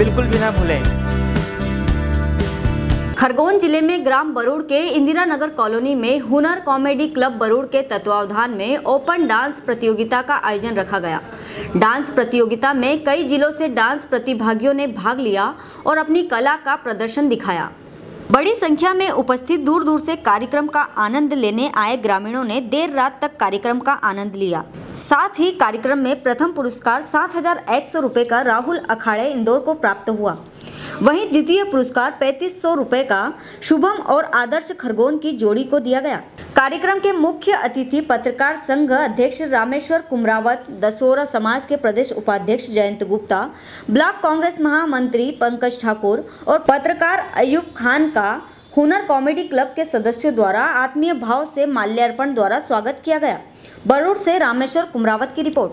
बिल्कुल भी ना भूलें। खरगोन ज़िले में ग्राम बरूड़ के इंदिरा नगर कॉलोनी में हुनर कॉमेडी क्लब बरूड़ के तत्वावधान में ओपन डांस प्रतियोगिता का आयोजन रखा गया। डांस प्रतियोगिता में कई जिलों से डांस प्रतिभागियों ने भाग लिया और अपनी कला का प्रदर्शन दिखाया। बड़ी संख्या में उपस्थित दूर दूर से कार्यक्रम का आनंद लेने आए ग्रामीणों ने देर रात तक कार्यक्रम का आनंद लिया। साथ ही कार्यक्रम में प्रथम पुरस्कार सात हज़ार एक सौ रुपये का राहुल अखाड़े इंदौर को प्राप्त हुआ। वहीं द्वितीय पुरस्कार पैंतीस सौ रुपये का शुभम और आदर्श खरगोन की जोड़ी को दिया गया। कार्यक्रम के मुख्य अतिथि पत्रकार संघ अध्यक्ष रामेश्वर कुमरावत दसोरा समाज के प्रदेश उपाध्यक्ष जयंत गुप्ता, ब्लॉक कांग्रेस महामंत्री पंकज ठाकुर और पत्रकार अयूब खान का हुनर कॉमेडी क्लब के सदस्यों द्वारा आत्मीय भाव से माल्यार्पण द्वारा स्वागत किया गया। बरूड से रामेश्वर कुमरावत की रिपोर्ट।